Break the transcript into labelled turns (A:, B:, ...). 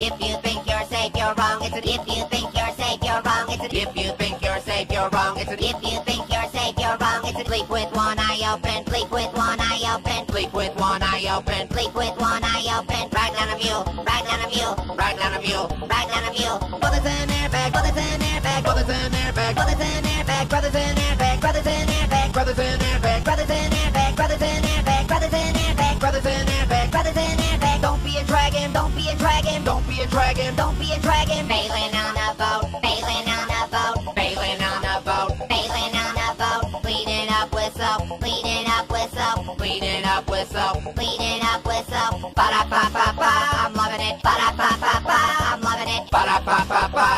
A: If you think you're safe, you're wrong. It's a if you think you're safe, you're wrong. It's a if you think you're safe, you're wrong. It's a if you think you're safe, you're wrong. It's a sleep with one eye open, sleep with one eye open, sleep with one eye open, sleep with one eye open. Right down a mule, right down a mule, right down a mule, right down a mule. Brothers an airbag, brothers an airbag, brothers an airbag, be a dragon, don't be a dragon, don't be a dragon. Bailing on a boat, bailing on a boat, bailing on a boat, bailing on a boat. Cleaning up with soap, cleaning up with soap, cleaning up with soap, cleaning up with soap. Ba da ba ba ba, I'm loving it. Ba da ba ba ba, I'm loving it. Ba da ba ba ba.